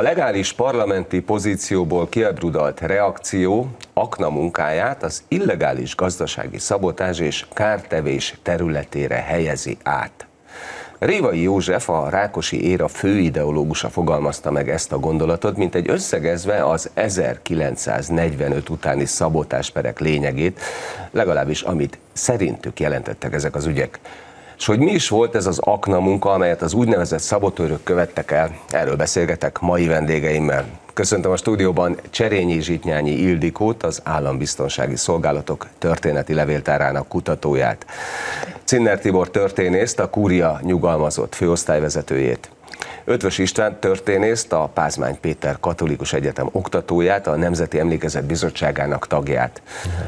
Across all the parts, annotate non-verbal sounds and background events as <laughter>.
A legális parlamenti pozícióból kiebrudalt reakció akna munkáját az illegális gazdasági szabotázs és kártevés területére helyezi át. Révai József, a Rákosi éra főideológusa fogalmazta meg ezt a gondolatot, mint egy összegezve az 1945 utáni szabotásperek lényegét, legalábbis amit szerintük jelentettek ezek az ügyek. És hogy mi is volt ez az akna munka, amelyet az úgynevezett szabotőrök követtek el, erről beszélgetek mai vendégeimmel. Köszöntöm a stúdióban Cserényi Zsitnyányi Ildikót, az Állambiztonsági Szolgálatok történeti levéltárának kutatóját. Cinner Tibor történészt, a Kúria nyugalmazott főosztályvezetőjét. Ötvös István történészt, a Pázmány Péter Katolikus Egyetem oktatóját, a Nemzeti Emlékezet Bizottságának tagját.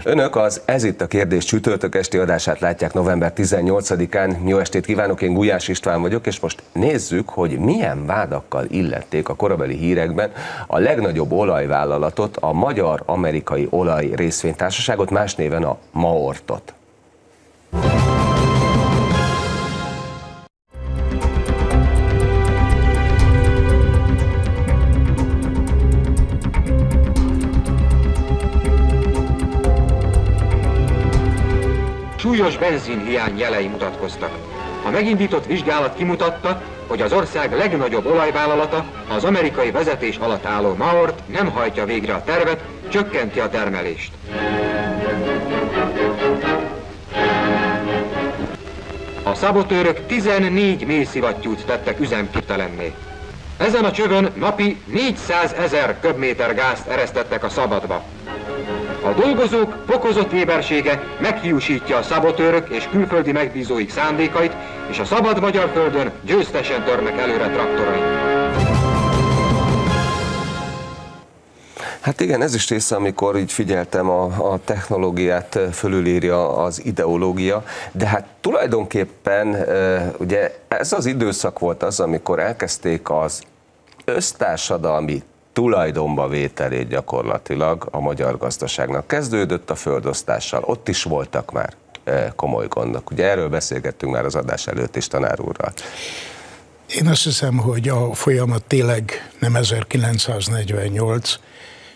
Önök az Ez itt a kérdés csütörtök esti adását látják november 18-án. Jó estét kívánok, én Gulyás István vagyok, és most nézzük, hogy milyen vádakkal illették a korabeli hírekben a legnagyobb olajvállalatot, a Magyar-Amerikai Olaj Részvénytársaságot, más néven a Maortot. Súlyos benzinhiány jelei mutatkoztak. A megindított vizsgálat kimutatta, hogy az ország legnagyobb olajvállalata, az amerikai vezetés alatt álló Maort nem hajtja végre a tervet, csökkenti a termelést. A szabotőrök 14 mélyszivattyút tettek üzemképtelenné. Ezen a csövön napi 400 ezer köbméter gázt eresztettek a szabadba. A dolgozók fokozott ébersége meghiúsítja a szabotőrök és külföldi megbízóik szándékait, és a szabad magyar földön győztesen törnek előre traktoraink. Hát igen, ez is része, amikor így figyeltem, a, a technológiát fölülírja az ideológia, de hát tulajdonképpen ugye ez az időszak volt az, amikor elkezdték az össztársadalmi tulajdonba vételét gyakorlatilag a magyar gazdaságnak. Kezdődött a földosztással, ott is voltak már eh, komoly gondok. Ugye erről beszélgettünk már az adás előtt is tanár úrral. Én azt hiszem, hogy a folyamat tényleg nem 1948,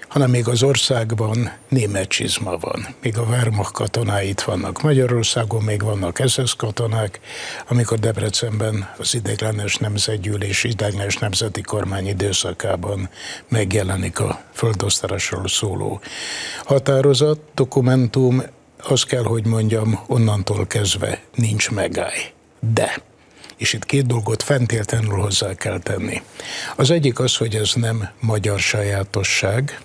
hanem még az országban német csizma van. Még a Wehrmacht katonái itt vannak Magyarországon, még vannak SS katonák, amikor Debrecenben az ideiglenes nemzetgyűlés, ideiglenes nemzeti kormány időszakában megjelenik a földosztásról szóló határozat, dokumentum, azt kell, hogy mondjam, onnantól kezdve nincs megáll. De és itt két dolgot fentéltenül hozzá kell tenni. Az egyik az, hogy ez nem magyar sajátosság,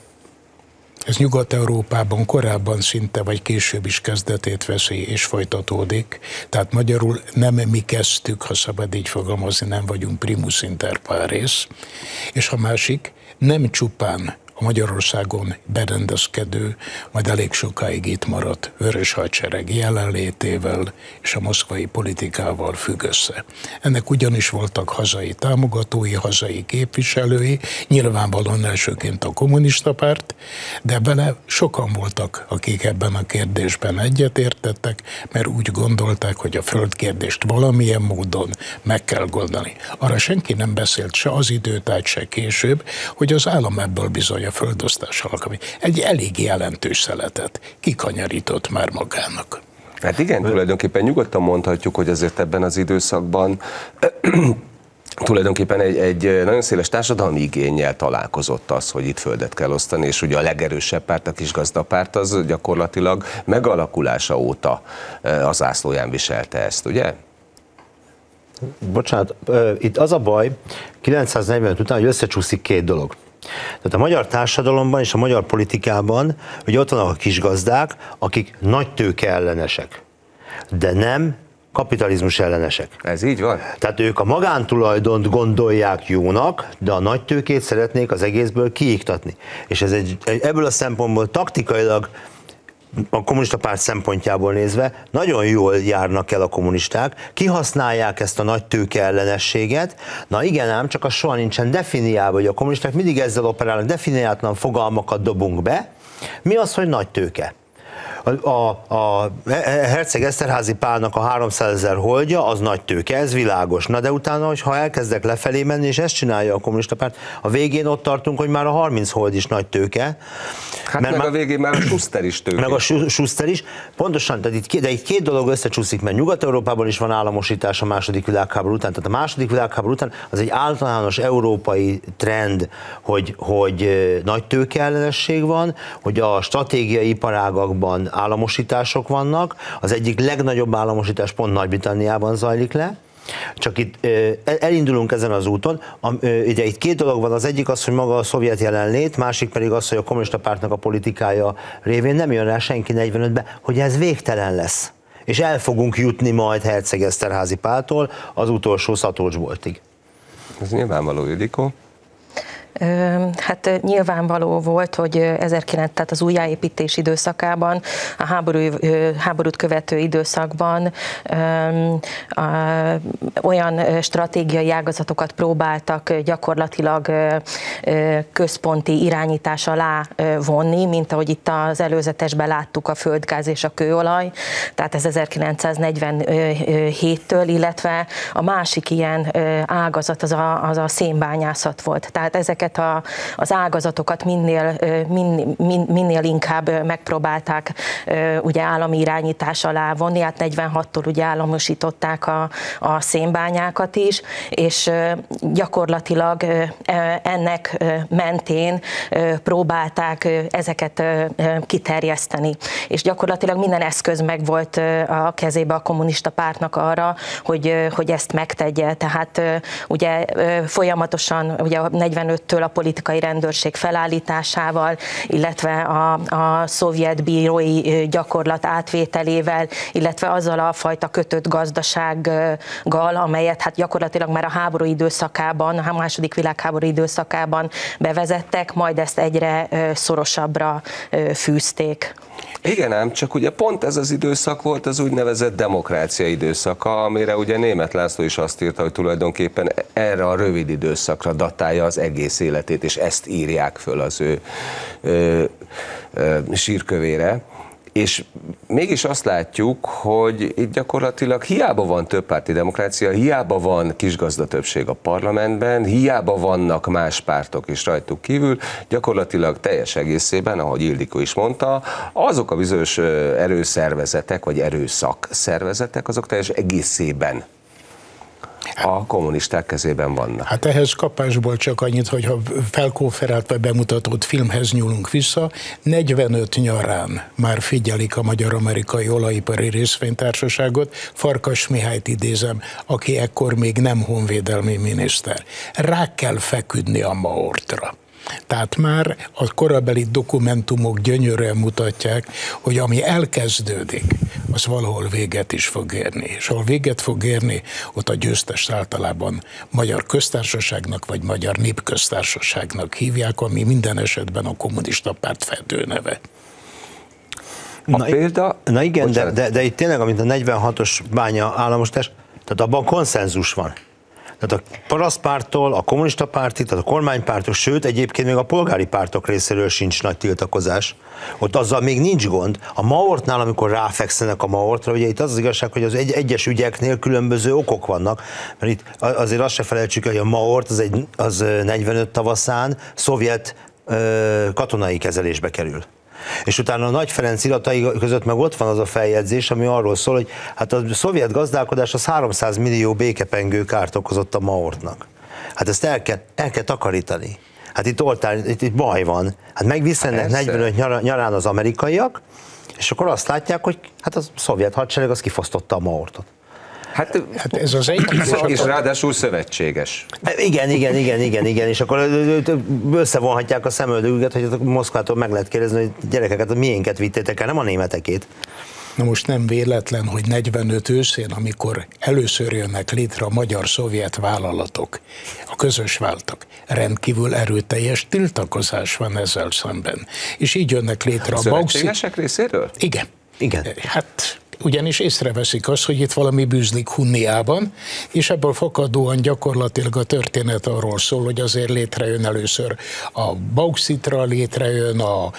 ez Nyugat-Európában korábban szinte, vagy később is kezdetét veszi és folytatódik. Tehát magyarul nem mi kezdtük, ha szabad így fogalmazni, nem vagyunk primus inter pares. És a másik, nem csupán Magyarországon berendezkedő, majd elég sokáig itt maradt vörös hadsereg jelenlétével és a moszkvai politikával függ össze. Ennek ugyanis voltak hazai támogatói, hazai képviselői, nyilvánvalóan elsőként a kommunista párt, de bele sokan voltak, akik ebben a kérdésben egyetértettek, mert úgy gondolták, hogy a földkérdést valamilyen módon meg kell goldani. Arra senki nem beszélt se az időtájt, se később, hogy az állam ebből bizony a földosztás alkalmi. Egy elég jelentős szeletet kikanyarított már magának. Hát igen, tulajdonképpen nyugodtan mondhatjuk, hogy azért ebben az időszakban <clears throat> tulajdonképpen egy, egy nagyon széles társadalmi igényel találkozott az, hogy itt földet kell osztani, és ugye a legerősebb párt, a kisgazdapárt, az gyakorlatilag megalakulása óta az ászlóján viselte ezt, ugye? Bocsánat, itt az a baj, 945 után, hogy összecsúszik két dolog. Tehát a magyar társadalomban és a magyar politikában, hogy ott vannak a kisgazdák, akik nagy tőke ellenesek, de nem kapitalizmus ellenesek. Ez így van? Tehát ők a magántulajdont gondolják jónak, de a nagy tőkét szeretnék az egészből kiiktatni. És ez egy, ebből a szempontból taktikailag a kommunista párt szempontjából nézve nagyon jól járnak el a kommunisták, kihasználják ezt a nagy tőke ellenességet, na igen ám, csak a soha nincsen definiálva, hogy a kommunisták mindig ezzel operálnak, definiáltlan fogalmakat dobunk be. Mi az, hogy nagy tőke? A, a, a Herceg Eszterházi Pálnak a 300 ezer holdja, az nagy tőke, ez világos. Na de utána, hogy ha elkezdek lefelé menni, és ezt csinálja a kommunista párt, a végén ott tartunk, hogy már a 30 hold is nagy tőke. Hát mert meg már, a végén már a Schuster is tőke. Meg a Schuster is. Pontosan, tehát itt, de itt két dolog összecsúszik, mert Nyugat-Európában is van államosítás a második világháború után. Tehát a második világháború után az egy általános európai trend, hogy, hogy nagy tőke ellenesség van, hogy a stratégiai iparágakban államosítások vannak. Az egyik legnagyobb államosítás pont Nagy-Britanniában zajlik le, csak itt elindulunk ezen az úton. Ugye itt két dolog van, az egyik az, hogy maga a szovjet jelenlét, másik pedig az, hogy a kommunista pártnak a politikája révén nem jön rá senki 45-be, hogy ez végtelen lesz. És el fogunk jutni majd Herceg Eszterházi Páltól az utolsó Szatolcsboltig. Ez nyilvánvaló, Ildikó. Hát nyilvánvaló volt, hogy 1900, tehát az újjáépítés időszakában, a háború, háborút követő időszakban olyan stratégiai ágazatokat próbáltak gyakorlatilag központi irányítás alá vonni, mint ahogy itt az előzetesben láttuk a földgáz és a kőolaj, tehát ez 1947-től, illetve a másik ilyen ágazat az a, az a szénbányászat volt. Tehát ezeket ezeket a, az ágazatokat minél, min, min, minél inkább megpróbálták ugye állami irányítás alá vonni, hát 46-tól ugye államosították a, a szénbányákat is, és gyakorlatilag ennek mentén próbálták ezeket kiterjeszteni. És gyakorlatilag minden eszköz meg volt a kezébe a kommunista pártnak arra, hogy, hogy ezt megtegye. Tehát ugye folyamatosan ugye 45-től a politikai rendőrség felállításával, illetve a, a szovjet bírói gyakorlat átvételével, illetve azzal a fajta kötött gazdasággal, amelyet hát gyakorlatilag már a háború időszakában, a második világháború időszakában bevezettek, majd ezt egyre szorosabbra fűzték. Igen ám, csak ugye pont ez az időszak volt az úgynevezett demokrácia időszaka, amire ugye német László is azt írta, hogy tulajdonképpen erre a rövid időszakra datálja az egész életét, és ezt írják föl az ő ö, ö, sírkövére és mégis azt látjuk, hogy itt gyakorlatilag hiába van többpárti demokrácia, hiába van kisgazda többség a parlamentben, hiába vannak más pártok is rajtuk kívül, gyakorlatilag teljes egészében, ahogy Ildikó is mondta, azok a bizonyos erőszervezetek, vagy erőszak szervezetek, azok teljes egészében a kommunisták kezében vannak. Hát ehhez kapásból csak annyit, hogy ha felkonferált vagy bemutatott filmhez nyúlunk vissza, 45 nyarán már figyelik a Magyar-Amerikai Olajipari Részvénytársaságot, Farkas Mihályt idézem, aki ekkor még nem honvédelmi miniszter. Rá kell feküdni a Maortra. Tehát már a korabeli dokumentumok gyönyörűen mutatják, hogy ami elkezdődik, az valahol véget is fog érni. És ahol véget fog érni, ott a győztes általában Magyar Köztársaságnak vagy Magyar Népköztársaságnak hívják, ami minden esetben a kommunista párt fedőneve. A na, példa... Na igen, de, de, de itt tényleg, amit a 46-os bánya államosítás, tehát abban konszenzus van. Tehát a parasztpártól, a kommunista párti, tehát a kormánypártok, sőt egyébként még a polgári pártok részéről sincs nagy tiltakozás. Ott azzal még nincs gond. A Maortnál, amikor ráfekszenek a Maortra, ugye itt az az igazság, hogy az egy, egyes ügyeknél különböző okok vannak, mert itt azért azt se felejtsük, hogy a Maort az, egy, az 45 tavaszán szovjet ö, katonai kezelésbe kerül. És utána a Nagy Ferenc iratai között meg ott van az a feljegyzés, ami arról szól, hogy hát a szovjet gazdálkodás az 300 millió békepengő kárt okozott a Maortnak. Hát ezt el kell, el kell takarítani. Hát itt, oltár, itt, itt baj van. Hát megviszenek 45 nyar, nyarán az amerikaiak, és akkor azt látják, hogy hát a szovjet hadsereg az kifosztotta a Maortot. Hát, hát ez az egy. És, és ráadásul szövetséges. Igen, igen, igen, igen, igen, és akkor összevonhatják a szemöldögüket, hogy Moszkvától meg lehet kérdezni, hogy gyerekeket, miénket vittétek el, nem a németekét. Na most nem véletlen, hogy 45 őszén, amikor először jönnek létre a magyar-szovjet vállalatok, a közös váltak, rendkívül erőteljes tiltakozás van ezzel szemben. És így jönnek létre a, a bauxit. részéről? Igen. Igen. Hát ugyanis észreveszik azt, hogy itt valami bűzlik Hunniában, és ebből fakadóan gyakorlatilag a történet arról szól, hogy azért létrejön először a bauxitra, létrejön a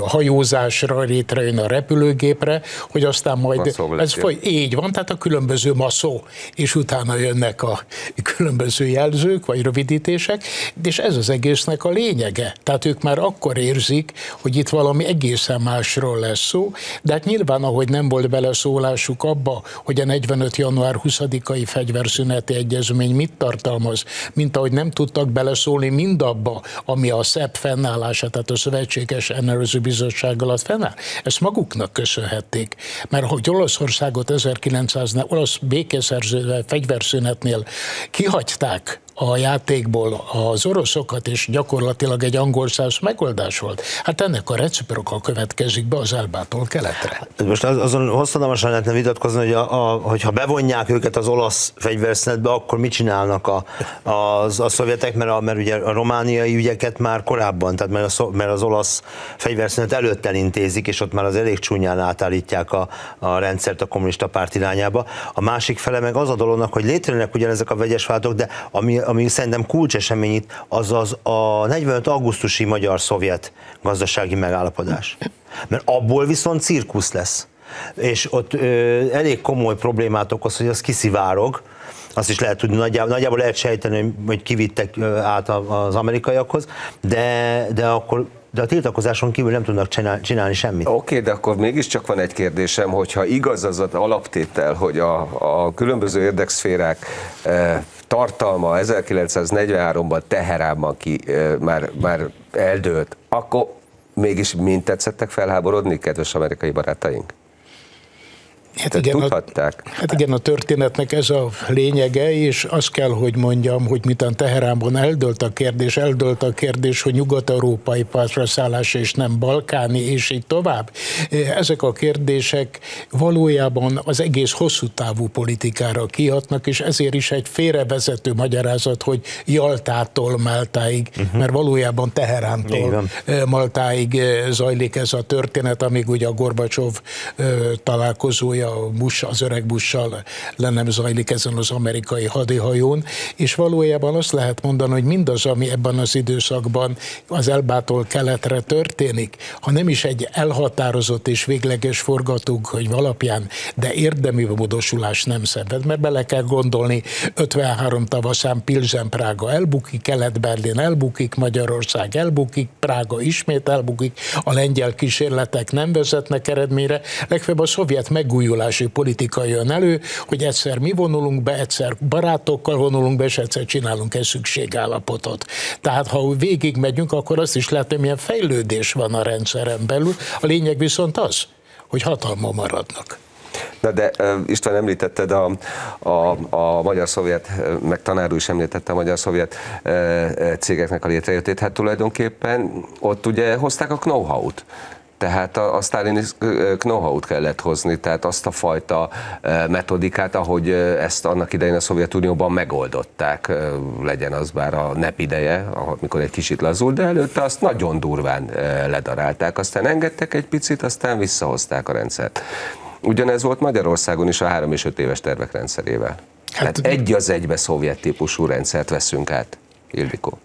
hajózásra, létrejön a repülőgépre, hogy aztán majd ez foly, így van, tehát a különböző maszó, és utána jönnek a különböző jelzők, vagy rövidítések, és ez az egésznek a lényege. Tehát ők már akkor érzik, hogy itt valami egészen másról lesz szó, de hát nyilván, ahogy nem volt beleszólásuk abba, hogy a 45. január 20-ai fegyverszüneti egyezmény mit tartalmaz, mint ahogy nem tudtak beleszólni mindabba, ami a SZEP fennállása, tehát a Szövetséges Ellenőrző Bizottság alatt fennáll. Ezt maguknak köszönhették, mert hogy Olaszországot 1900 olasz békeszerző fegyverszünetnél kihagyták a játékból az oroszokat, és gyakorlatilag egy angol száz megoldás volt. Hát ennek a reciproka következik be az Elbától keletre. Most az, azon hosszadalmasan lehetne vitatkozni, hogy a, a, hogyha bevonják őket az olasz fegyverszünetbe, akkor mit csinálnak a, a, a szovjetek, mert, a, mert ugye a romániai ügyeket már korábban, tehát mert, a, mert az olasz fegyverszünet előtt elintézik, és ott már az elég csúnyán átállítják a, a rendszert a kommunista párt irányába. A másik fele meg az a dolognak, hogy létrejönnek ugyanezek a vegyes váltok, de ami ami szerintem kulcsesemény itt, az az a 45. augusztusi magyar-szovjet gazdasági megállapodás. Mert abból viszont cirkusz lesz. És ott ö, elég komoly problémát okoz, hogy az kiszivárog, azt is lehet tudni, nagyjából, nagyjából lehet sejteni, hogy kivittek át az amerikaiakhoz, de, de akkor de a tiltakozáson kívül nem tudnak csinálni, csinálni semmit. Oké, okay, de akkor mégiscsak van egy kérdésem, hogyha igaz az az alaptétel, hogy a, a különböző érdekszférák e, tartalma 1943-ban Teheránban ki e, már, már eldőlt, akkor mégis mind tetszettek felháborodni, kedves amerikai barátaink? Hát igen, a, hát igen, a történetnek ez a lényege, és azt kell, hogy mondjam, hogy miután Teheránban eldölt a kérdés, eldölt a kérdés, hogy nyugat-európai partra szállás és nem balkáni, és így tovább. Ezek a kérdések valójában az egész hosszú távú politikára kihatnak, és ezért is egy félrevezető magyarázat, hogy Jaltától Máltáig, uh-huh. mert valójában Teherántól Maltáig zajlik ez a történet, amíg ugye a Gorbacsov találkozója a Bush, az öreg Bussal le nem zajlik ezen az amerikai hadihajón, és valójában azt lehet mondani, hogy mindaz, ami ebben az időszakban az Elbától keletre történik, ha nem is egy elhatározott és végleges hogy alapján, de érdemi módosulás nem szenved, mert bele kell gondolni, 53 tavaszán Pilsen Prága elbukik, Kelet-Berlin elbukik, Magyarország elbukik, Prága ismét elbukik, a lengyel kísérletek nem vezetnek eredményre, legfeljebb a szovjet megújul megújulási politika jön elő, hogy egyszer mi vonulunk be, egyszer barátokkal vonulunk be, és egyszer csinálunk egy szükségállapotot. Tehát ha végig megyünk, akkor azt is lehet, hogy milyen fejlődés van a rendszeren belül. A lényeg viszont az, hogy hatalma maradnak. Na de István említetted a, a, a magyar-szovjet, meg tanár is említette a magyar-szovjet cégeknek a létrejöttét, hát tulajdonképpen ott ugye hozták a know-how-t. Tehát a, a sztálini know-how-t kellett hozni, tehát azt a fajta metodikát, ahogy ezt annak idején a Szovjetunióban megoldották, legyen az bár a nep ideje, amikor egy kicsit lazult, de előtte azt nagyon durván ledarálták, aztán engedtek egy picit, aztán visszahozták a rendszert. Ugyanez volt Magyarországon is a három és öt éves tervek rendszerével. Hát, Tehát egy az egybe szovjet típusú rendszert veszünk át, Ildikó.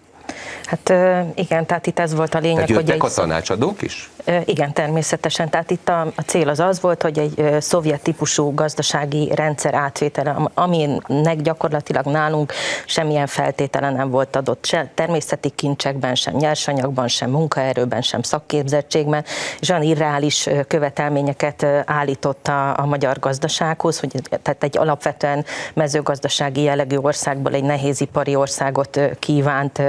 Hát igen, tehát itt ez volt a lényeg. Tehát hogy egy... a tanácsadók is? Igen, természetesen. Tehát itt a, a cél az az volt, hogy egy szovjet típusú gazdasági rendszer átvétele, aminek gyakorlatilag nálunk semmilyen feltétele nem volt adott, se természeti kincsekben, sem nyersanyagban, sem munkaerőben, sem szakképzettségben, és olyan irreális követelményeket állított a, a magyar gazdasághoz, hogy tehát egy alapvetően mezőgazdasági jellegű országból egy nehézipari országot kívánt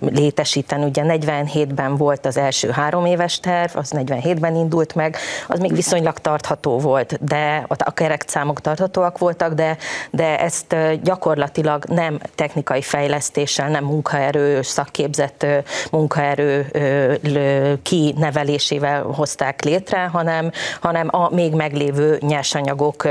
létesíteni. Ugye 47-ben volt az első három éves terv, az 47-ben indult meg, az még viszonylag tartható volt, de a kerekszámok tarthatóak voltak, de, de ezt gyakorlatilag nem technikai fejlesztéssel, nem munkaerő, szakképzett munkaerő kinevelésével hozták létre, hanem, hanem a még meglévő nyersanyagok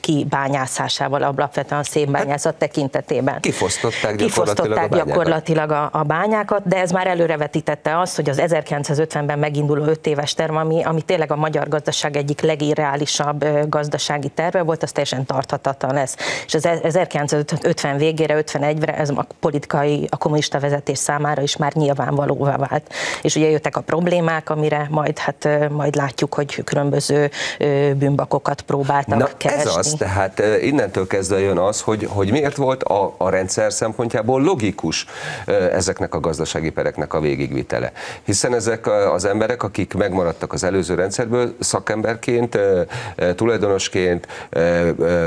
kibányászásával, alapvetően a szénbányászat hát, tekintetében. Kifosztották gyakorlatilag, kifosztották a, gyakorlatilag a, a bányákat, de ez már előrevetítette azt, az, hogy az 1950-ben meginduló 5 éves terv, ami, ami tényleg a magyar gazdaság egyik legirreálisabb gazdasági terve volt, az teljesen tarthatatlan lesz. És az 1950 végére, 51-re ez a politikai, a kommunista vezetés számára is már nyilvánvalóvá vált. És ugye jöttek a problémák, amire majd, hát, majd látjuk, hogy különböző bűnbakokat próbáltak Na, keresni. ez az, tehát innentől kezdve jön az, hogy, hogy miért volt a, a rendszer szempontjából logikus ezeknek a gazdasági pereknek a végigvitele. Hiszen ezek az emberek, akik megmaradtak az előző rendszerből, szakemberként, tulajdonosként,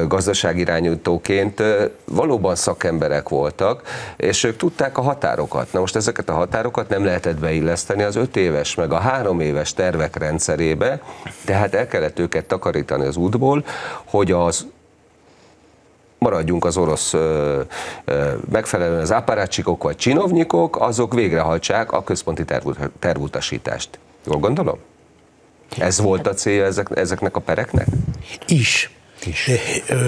gazdaságirányítóként valóban szakemberek voltak, és ők tudták a határokat. Na most ezeket a határokat nem lehetett beilleszteni az öt éves, meg a három éves tervek rendszerébe, tehát el kellett őket takarítani az útból, hogy az maradjunk az orosz ö, ö, megfelelően az aparácsikok vagy csinovnyikok, azok végrehajtsák a központi tervutasítást. Jól gondolom? Ez volt a célja ezek, ezeknek a pereknek? Is is.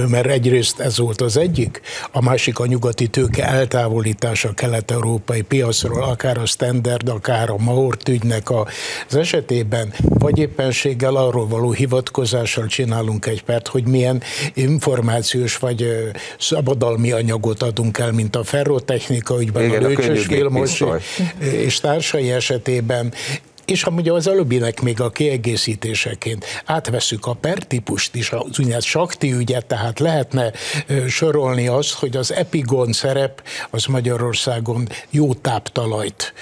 Mert egyrészt ez volt az egyik, a másik a nyugati tőke eltávolítása a kelet-európai piacról, akár a standard, akár a Mahort ügynek az esetében, vagy éppenséggel arról való hivatkozással csinálunk egy pert, hogy milyen információs vagy szabadalmi anyagot adunk el, mint a ferrotechnika ügyben, Igen, a Lőcsös Vilmos és társai esetében, és amúgy az előbbinek még a kiegészítéseként átveszük a pertípust is, az úgynevezett sakti ügyet, tehát lehetne sorolni azt, hogy az epigon szerep az Magyarországon jó táptalajt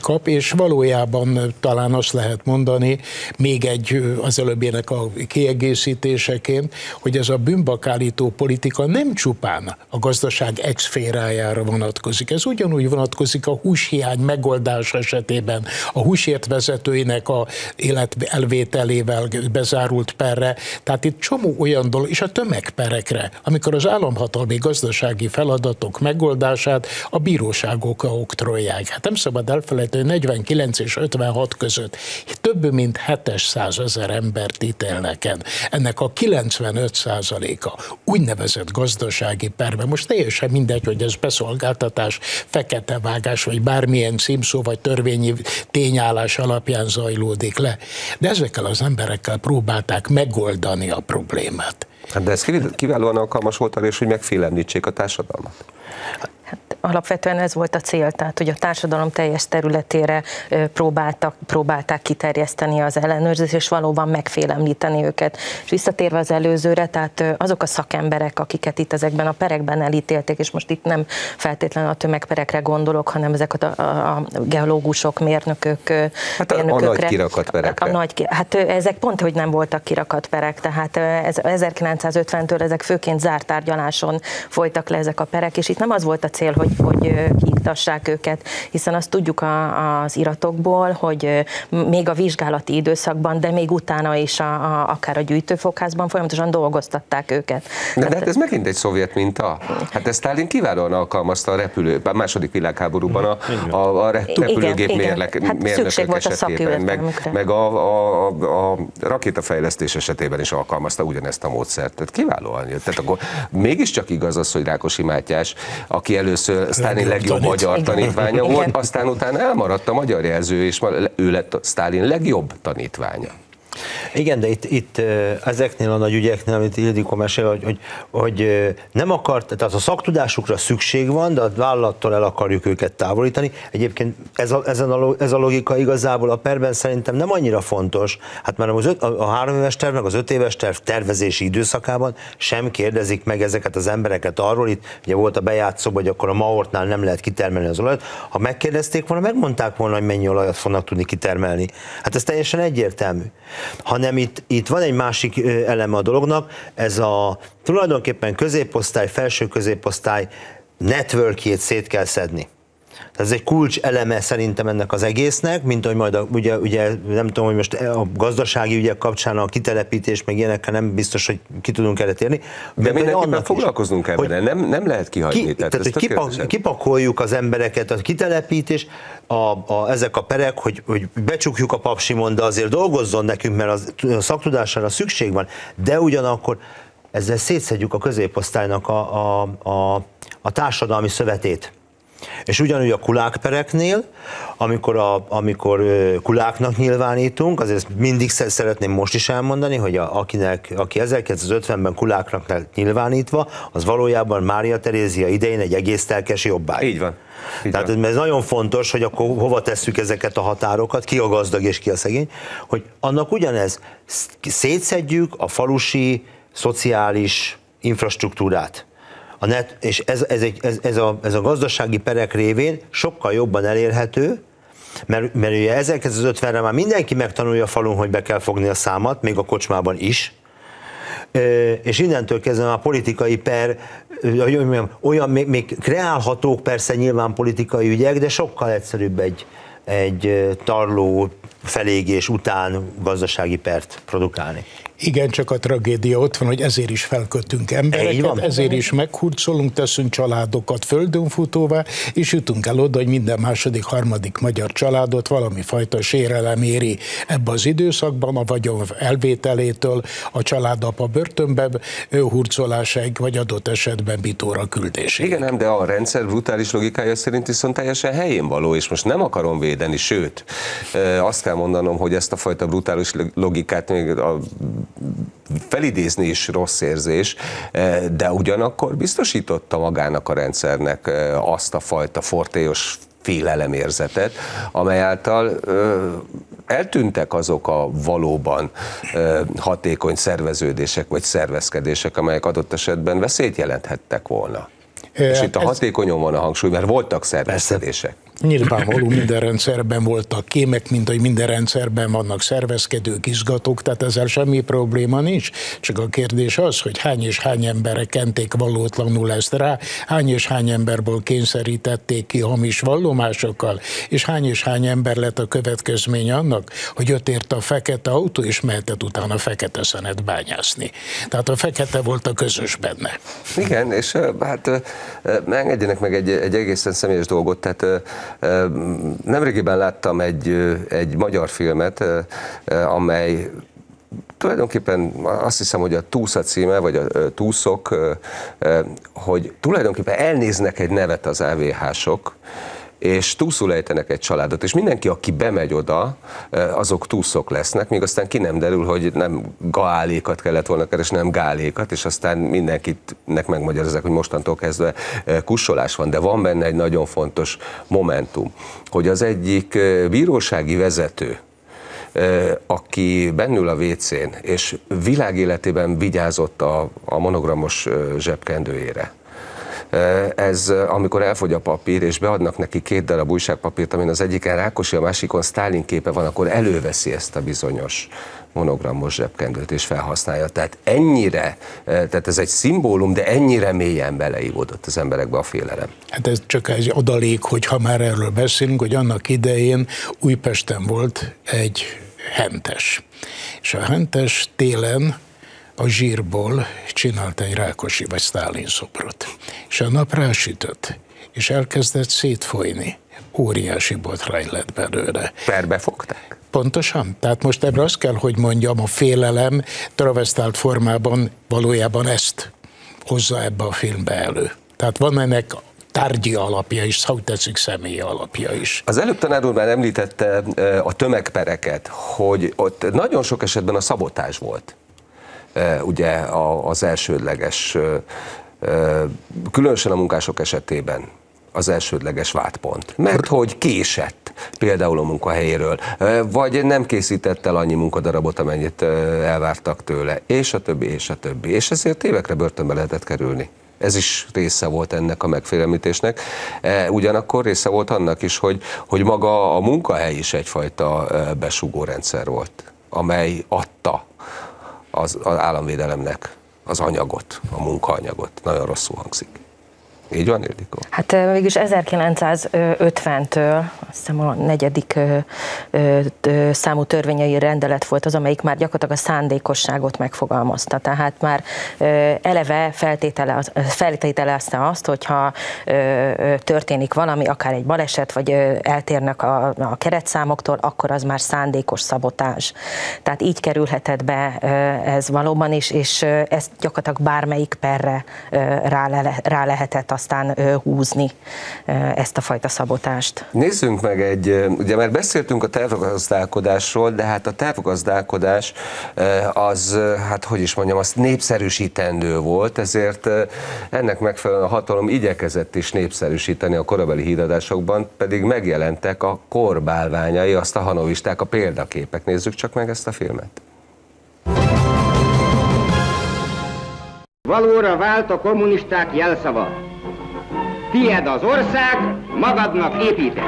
kap, és valójában talán azt lehet mondani, még egy az előbbinek a kiegészítéseként, hogy ez a bűnbakálító politika nem csupán a gazdaság exférájára vonatkozik. Ez ugyanúgy vonatkozik a húshiány megoldása esetében, a húsért vezetőinek a élet elvételével bezárult perre. Tehát itt csomó olyan dolog, és a tömegperekre, amikor az államhatalmi gazdasági feladatok megoldását a bíróságok oktrolják. Hát nem szabad elfelejteni, hogy 49 és 56 között több mint 700 ezer embert ítélnek el. Ennek a 95 százaléka úgynevezett gazdasági perbe. Most teljesen mindegy, hogy ez beszolgáltatás, fekete vágás, vagy bármilyen címszó, vagy törvényi tényállás alap alapján zajlódik le. De ezekkel az emberekkel próbálták megoldani a problémát. Hát de ez kiválóan alkalmas volt arra is, hogy megfélemlítsék a társadalmat. Alapvetően ez volt a cél, tehát hogy a társadalom teljes területére próbáltak, próbálták kiterjeszteni az ellenőrzést, és valóban megfélemlíteni őket. És visszatérve az előzőre, tehát azok a szakemberek, akiket itt ezekben a perekben elítélték, és most itt nem feltétlenül a tömegperekre gondolok, hanem ezek a, a, a geológusok, mérnökök, hát a, a nagy kirakat perekre. A nagy, hát ezek pont, hogy nem voltak kirakat perek, tehát ez, 1950-től ezek főként zárt tárgyaláson folytak le ezek a perek, és itt nem az volt a cél, hogy, hogy kiiktassák őket, hiszen azt tudjuk a, az iratokból, hogy még a vizsgálati időszakban, de még utána is a, a, akár a gyűjtőfokházban folyamatosan dolgoztatták őket. De, de hát ez megint egy szovjet minta. Hát ezt Stalin kiválóan alkalmazta a repülő, a második világháborúban a, a, a repülőgép igen, mérlek, igen. Hát mérnökök esetében, meg, meg a, a, a, a rakétafejlesztés esetében is alkalmazta ugyanezt a módszert. Tehát kiválóan jött. Tehát akkor mégiscsak igaz az, hogy Rákosi Mátyás, aki először Sztálin legjobb tanít. magyar tanítványa volt, aztán utána elmaradt a magyar jelző, és ő lett Sztálin legjobb tanítványa. Igen, de itt, itt ezeknél a nagy ügyeknél, amit Ildikó mesél, hogy, hogy, hogy nem akart, tehát a szaktudásukra szükség van, de a vállalattól el akarjuk őket távolítani. Egyébként ez a, ezen a, ez a logika igazából a perben szerintem nem annyira fontos, hát már az öt, a, a három éves terv, az öt éves terv tervezési időszakában sem kérdezik meg ezeket az embereket arról, itt ugye volt a bejátszó, hogy akkor a Maortnál nem lehet kitermelni az olajat, ha megkérdezték volna, megmondták volna, hogy mennyi olajat fognak tudni kitermelni. Hát ez teljesen egyértelmű hanem itt, itt van egy másik eleme a dolognak, ez a tulajdonképpen középosztály, felső középosztály networkjét szét kell szedni. Ez egy kulcs eleme szerintem ennek az egésznek, mint hogy majd a, ugye, ugye nem tudom, hogy most a gazdasági ügyek kapcsán a kitelepítés, meg ilyenekkel nem biztos, hogy ki tudunk erre térni. De, de annak foglalkoznunk ebben, nem, nem lehet kihagyni. Ki, tehát, tehát hogy kipak, kipakoljuk az embereket, a kitelepítés, a, a, ezek a perek, hogy, hogy becsukjuk a papsimon, de azért dolgozzon nekünk, mert az, a szaktudására szükség van, de ugyanakkor ezzel szétszedjük a középosztálynak a, a, a, a társadalmi szövetét És ugyanúgy a kulákpereknél, amikor, a, amikor kuláknak nyilvánítunk, azért mindig szeretném most is elmondani, hogy a, akinek, aki 1950-ben kuláknak nyilvánítva, az valójában Mária Terézia idején egy egész telkes jobbá. Így van. Így Tehát van. ez nagyon fontos, hogy akkor hova tesszük ezeket a határokat, ki a gazdag és ki a szegény, hogy annak ugyanez, szétszedjük a falusi szociális infrastruktúrát. A net, és ez, ez, egy, ez, ez, a, ez a gazdasági perek révén sokkal jobban elérhető, mert, mert ugye 1950-re már mindenki megtanulja a falun, hogy be kell fogni a számat, még a kocsmában is, és innentől kezdve a politikai per, olyan, még, még kreálhatók persze nyilván politikai ügyek, de sokkal egyszerűbb egy, egy tarló felégés után gazdasági pert produkálni. Igen, csak a tragédia ott van, hogy ezért is felkötünk embereket, ezért is meghurcolunk, teszünk családokat földön futóvá, és jutunk el oda, hogy minden második, harmadik magyar családot valami fajta sérelem éri ebbe az időszakban, a vagyon elvételétől a családapa börtönbe hurcolásáig, vagy adott esetben bitóra küldésig. Igen, nem, de a rendszer brutális logikája szerint viszont teljesen helyén való, és most nem akarom védeni, sőt, azt kell mondanom, hogy ezt a fajta brutális logikát még a felidézni is rossz érzés, de ugyanakkor biztosította magának a rendszernek azt a fajta fortélyos félelemérzetet, amely által ö, eltűntek azok a valóban ö, hatékony szerveződések vagy szervezkedések, amelyek adott esetben veszélyt jelenthettek volna. É, És itt a hatékonyon van a hangsúly, mert voltak szervezkedések. Persze. Nyilvánvaló minden rendszerben voltak kémek, mint hogy minden rendszerben vannak szervezkedők, izgatók, tehát ezzel semmi probléma nincs. Csak a kérdés az, hogy hány és hány emberre kenték valótlanul ezt rá, hány és hány emberből kényszerítették ki hamis vallomásokkal, és hány és hány ember lett a következmény annak, hogy öt ért a fekete autó, és mehetett utána fekete szenet bányászni. Tehát a fekete volt a közös benne. Igen, és hát engedjenek meg egy, egy egészen személyes dolgot, tehát Nemrégiben láttam egy, egy magyar filmet, amely tulajdonképpen azt hiszem, hogy a túsza címe, vagy a túszok, hogy tulajdonképpen elnéznek egy nevet az AVH-sok, és túszul ejtenek egy családot, és mindenki, aki bemegy oda, azok túszok lesznek, míg aztán ki nem derül, hogy nem gaálékat kellett volna keresni, nem gálékat, és aztán mindenkitnek megmagyarázzák, hogy mostantól kezdve kussolás van, de van benne egy nagyon fontos momentum, hogy az egyik bírósági vezető, aki bennül a WC-n, és világéletében vigyázott a, a monogramos zsebkendőjére, ez amikor elfogy a papír, és beadnak neki két darab újságpapírt, amin az egyiken Rákosi, a másikon Stálin képe van, akkor előveszi ezt a bizonyos monogramos zsebkendőt és felhasználja. Tehát ennyire, tehát ez egy szimbólum, de ennyire mélyen beleívódott az emberekbe a félelem. Hát ez csak egy adalék, hogy ha már erről beszélünk, hogy annak idején Újpesten volt egy hentes. És a hentes télen a zsírból csinált egy Rákosi vagy Sztálin szobrot. És a nap rásütött, és elkezdett szétfolyni. Óriási botrány lett belőle. Perbe fogták? Pontosan. Tehát most ebbre azt kell, hogy mondjam, a félelem travesztált formában valójában ezt hozza ebbe a filmbe elő. Tehát van ennek tárgyi alapja is, ha úgy tetszik, személyi alapja is. Az előbb tanár úr már említette a tömegpereket, hogy ott nagyon sok esetben a szabotás volt ugye az elsődleges, különösen a munkások esetében az elsődleges vádpont. Mert hogy késett például a munkahelyéről, vagy nem készített el annyi munkadarabot, amennyit elvártak tőle, és a többi, és a többi. És ezért évekre börtönbe lehetett kerülni. Ez is része volt ennek a megfélemlítésnek. Ugyanakkor része volt annak is, hogy, hogy maga a munkahely is egyfajta besugó rendszer volt, amely adta az, az államvédelemnek az anyagot, a munkaanyagot. Nagyon rosszul hangzik. Így van, Ildikó? Hát mégis 1950-től, azt hiszem a negyedik számú törvényei rendelet volt az, amelyik már gyakorlatilag a szándékosságot megfogalmazta. Tehát már eleve feltételezte azt, hogyha történik valami, akár egy baleset, vagy eltérnek a, a keretszámoktól, akkor az már szándékos szabotás. Tehát így kerülhetett be ez valóban is, és ezt gyakorlatilag bármelyik perre rá, le, rá lehetett aztán húzni ezt a fajta szabotást. Nézzünk meg egy, ugye már beszéltünk a tervgazdálkodásról, de hát a tervgazdálkodás az, hát hogy is mondjam, azt népszerűsítendő volt, ezért ennek megfelelően a hatalom igyekezett is népszerűsíteni a korabeli hídadásokban, pedig megjelentek a korbálványai, azt a hanovisták, a példaképek. Nézzük csak meg ezt a filmet. Valóra vált a kommunisták jelszava. Tied az ország, magadnak építed.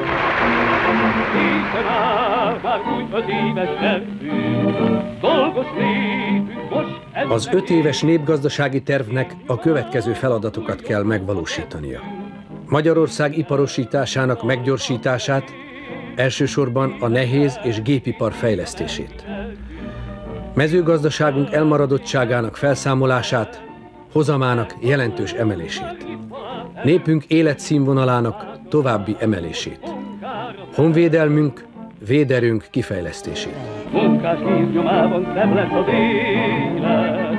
Az öt éves népgazdasági tervnek a következő feladatokat kell megvalósítania. Magyarország iparosításának meggyorsítását, elsősorban a nehéz és gépipar fejlesztését. Mezőgazdaságunk elmaradottságának felszámolását, hozamának jelentős emelését. Népünk életszínvonalának további emelését. Honvédelmünk, véderünk kifejlesztését.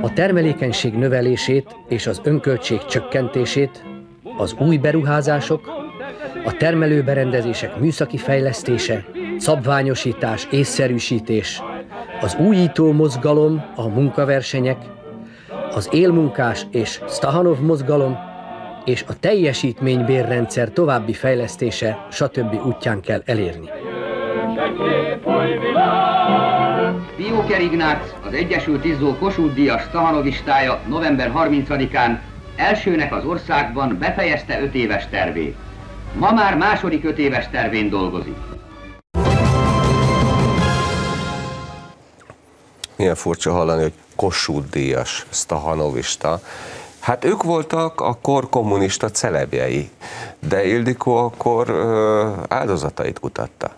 A termelékenység növelését és az önköltség csökkentését, az új beruházások, a termelőberendezések műszaki fejlesztése, szabványosítás, észszerűsítés, az újító mozgalom, a munkaversenyek, az élmunkás és Stahanov mozgalom és a teljesítménybérrendszer további fejlesztése, stb. útján kell elérni. Pióker Ignác, az Egyesült Izzó Kossuth Díjas Stahanovistája november 30-án elsőnek az országban befejezte öt éves tervét. Ma már második öt éves tervén dolgozik. Milyen furcsa hallani, hogy Kossuth díjas, Stahanovista. Hát ők voltak a kor kommunista celebjei, de Ildikó akkor áldozatait kutatta.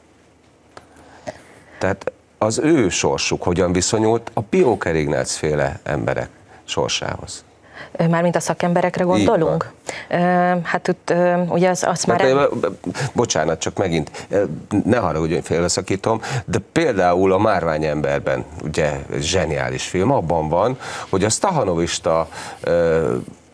Tehát az ő sorsuk hogyan viszonyult a Pióker Ignác féle emberek sorsához? Mármint a szakemberekre gondolunk? Hát ott ugye az, azt már... Hát, bocsánat, csak megint, ne haragudj, hogy félbeszakítom, de például a Márvány emberben, ugye zseniális film, abban van, hogy a Stahanovista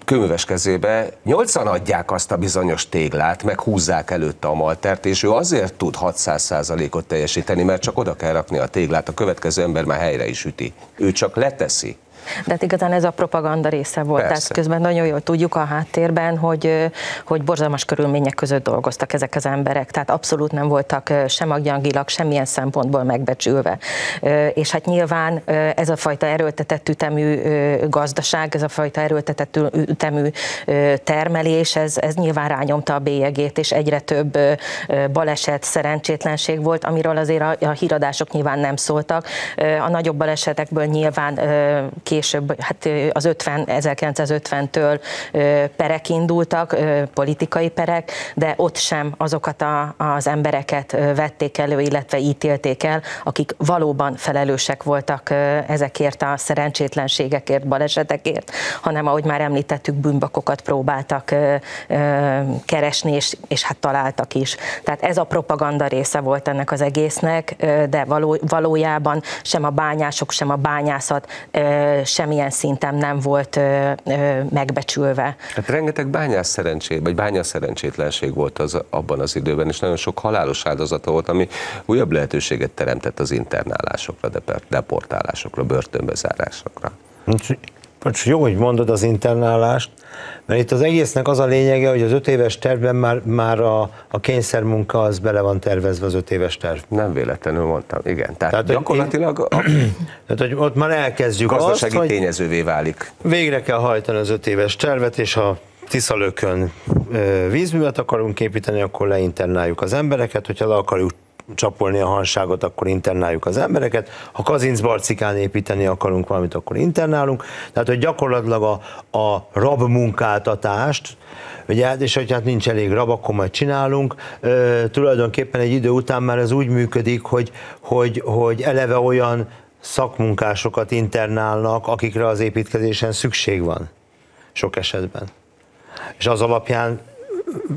kőműves kezébe nyolcan adják azt a bizonyos téglát, meg húzzák előtte a maltert, és ő azért tud 600%-ot teljesíteni, mert csak oda kell rakni a téglát, a következő ember már helyre is üti. Ő csak leteszi. De hát igazán ez a propaganda része volt. Persze. Tehát közben nagyon jól tudjuk a háttérben, hogy, hogy borzalmas körülmények között dolgoztak ezek az emberek. Tehát abszolút nem voltak sem agyangilag, semmilyen szempontból megbecsülve. És hát nyilván ez a fajta erőltetett ütemű gazdaság, ez a fajta erőltetett ütemű termelés, ez, ez nyilván rányomta a bélyegét, és egyre több baleset, szerencsétlenség volt, amiről azért a, a híradások nyilván nem szóltak. A nagyobb balesetekből nyilván két később, hát az 50, 1950-től perek indultak, politikai perek, de ott sem azokat a, az embereket vették elő, illetve ítélték el, akik valóban felelősek voltak ezekért a szerencsétlenségekért, balesetekért, hanem ahogy már említettük, bűnbakokat próbáltak keresni, és, és hát találtak is. Tehát ez a propaganda része volt ennek az egésznek, de való, valójában sem a bányások, sem a bányászat semmilyen szinten nem volt megbecsülve. Hát rengeteg bányász szerencsét, vagy bányász szerencsétlenség volt az, abban az időben, és nagyon sok halálos áldozata volt, ami újabb lehetőséget teremtett az internálásokra, deportálásokra, börtönbezárásokra. Most jó, hogy mondod az internálást, mert itt az egésznek az a lényege, hogy az öt éves tervben már, már a, a kényszermunka az bele van tervezve az öt éves terv. Nem véletlenül mondtam, igen. Tehát, Tehát gyakorlatilag én, <clears throat> tehát, hogy ott már elkezdjük gazdasági azt, tényezővé válik. Végre kell hajtani az öt éves tervet, és ha Tiszalökön vízművet akarunk építeni, akkor leinternáljuk az embereket, hogyha le akarjuk csapolni a hanságot, akkor internáljuk az embereket. Ha Kazincbarcikán építeni akarunk valamit, akkor internálunk. Tehát, hogy gyakorlatilag a, a rabmunkáltatást, Ugye, és hogy hát nincs elég rab, akkor majd csinálunk. E, tulajdonképpen egy idő után már ez úgy működik, hogy, hogy, hogy eleve olyan szakmunkásokat internálnak, akikre az építkezésen szükség van. Sok esetben. És az alapján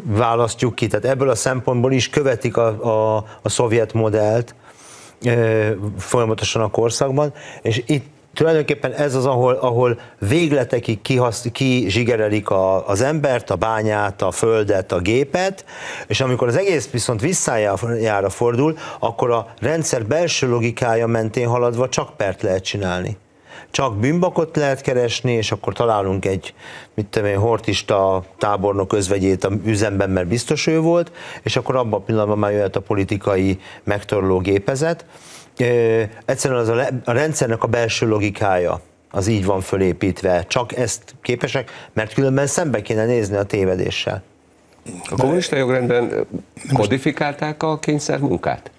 választjuk ki. Tehát ebből a szempontból is követik a, a, a szovjet modellt e, folyamatosan a korszakban, és itt tulajdonképpen ez az, ahol, ahol végletekig kizsigerelik a, az embert, a bányát, a földet, a gépet, és amikor az egész viszont visszájára fordul, akkor a rendszer belső logikája mentén haladva csak pert lehet csinálni csak bűnbakot lehet keresni, és akkor találunk egy, mit tudom én, hortista tábornok özvegyét a üzemben, mert biztos ő volt, és akkor abban a pillanatban már jöhet a politikai megtorló gépezet. Egyszerűen az a, a rendszernek a belső logikája az így van fölépítve, csak ezt képesek, mert különben szembe kéne nézni a tévedéssel. A kommunista jogrendben kodifikálták a kényszermunkát?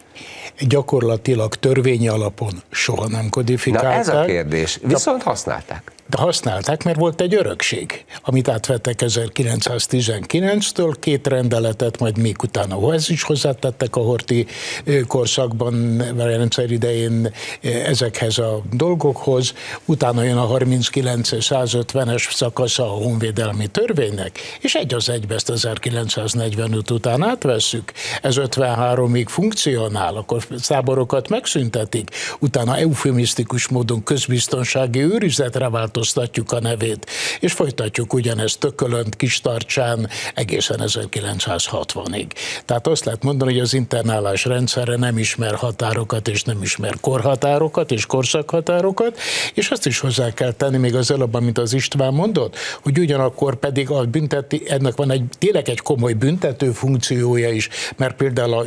Gyakorlatilag törvényi alapon soha nem kodifikálták. Na ez a kérdés. Viszont használták de használták, mert volt egy örökség, amit átvettek 1919-től, két rendeletet, majd még utána ez is hozzátettek a Horti korszakban, a rendszer idején ezekhez a dolgokhoz, utána jön a 39-150-es szakasza a honvédelmi törvénynek, és egy az egybe ezt 1945 után átvesszük, ez 53-ig funkcionál, akkor száborokat megszüntetik, utána eufemisztikus módon közbiztonsági őrizetre változik, változtatjuk a nevét, és folytatjuk ugyanezt Tökölönt, Kistarcsán egészen 1960-ig. Tehát azt lehet mondani, hogy az internálás rendszere nem ismer határokat, és nem ismer korhatárokat, és korszakhatárokat, és azt is hozzá kell tenni még az előbb, mint az István mondott, hogy ugyanakkor pedig a bünteti, ennek van egy tényleg egy komoly büntető funkciója is, mert például a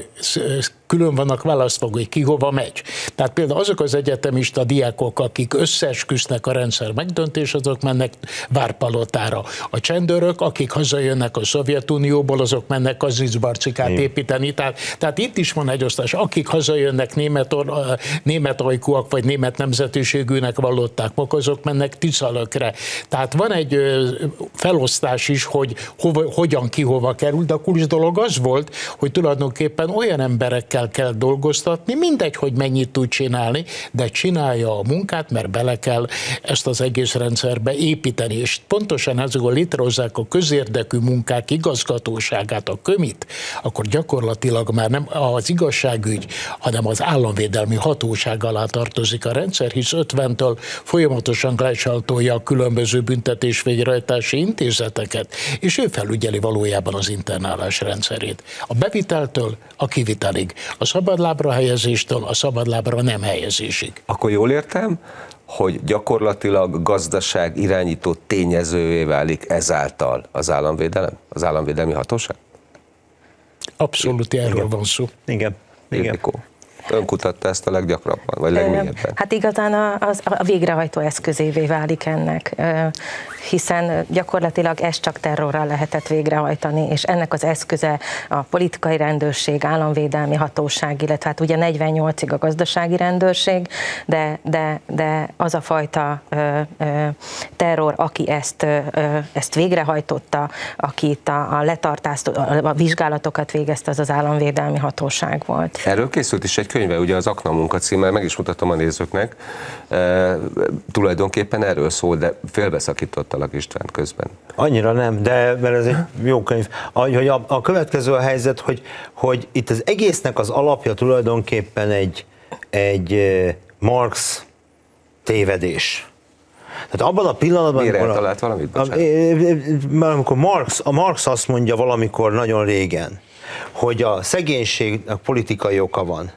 külön vannak választva, hogy ki hova megy. Tehát például azok az egyetemista diákok, akik összeesküsznek a rendszer megdöntés, azok mennek Várpalotára. A csendőrök, akik hazajönnek a Szovjetunióból, azok mennek az Zicbarcikát építeni. Tehát, tehát itt is van egy osztás. Akik hazajönnek német, német ajkúak, vagy német nemzetiségűnek vallották maguk, azok mennek Tiszalökre. Tehát van egy felosztás is, hogy hova, hogyan ki hova kerül, de a kulcs dolog az volt, hogy tulajdonképpen olyan emberekkel emberekkel kell dolgoztatni, mindegy, hogy mennyit tud csinálni, de csinálja a munkát, mert bele kell ezt az egész rendszerbe építeni. És pontosan ezekor létrehozzák a közérdekű munkák igazgatóságát, a kömit, akkor gyakorlatilag már nem az igazságügy, hanem az államvédelmi hatóság alá tartozik a rendszer, hisz 50-től folyamatosan lesaltolja a különböző büntetés végrehajtási intézeteket, és ő felügyeli valójában az internálás rendszerét. A beviteltől a kivitelig a szabadlábra helyezéstől a szabadlábra nem helyezésig. Akkor jól értem, hogy gyakorlatilag gazdaság irányító tényezővé válik ezáltal az államvédelem, az államvédelmi hatóság? Abszolút erről van szó. Igen. Igen. Ildikó. Ön kutatta ezt a leggyakrabban, vagy legmélyebben? Hát igazán a, a, a végrehajtó eszközévé válik ennek, hiszen gyakorlatilag ezt csak terrorral lehetett végrehajtani, és ennek az eszköze a politikai rendőrség, államvédelmi hatóság, illetve hát ugye 48-ig a gazdasági rendőrség, de, de, de az a fajta ö, ö, terror, aki ezt, ö, ezt végrehajtotta, aki itt a, a letartást, a, a vizsgálatokat végezte, az az államvédelmi hatóság volt. Erről készült is egy könyve, ugye az Akna munka címmel, meg is mutatom a nézőknek, e, tulajdonképpen erről szól, de félbeszakítottalak István közben. Annyira nem, de mert ez egy jó könyv. Hogy a, a következő a helyzet, hogy, hogy itt az egésznek az alapja tulajdonképpen egy, egy Marx tévedés. Tehát abban a pillanatban, Mire amikor, talált valamit? A, amikor Marx, a Marx azt mondja valamikor nagyon régen, hogy a szegénységnek politikai oka van.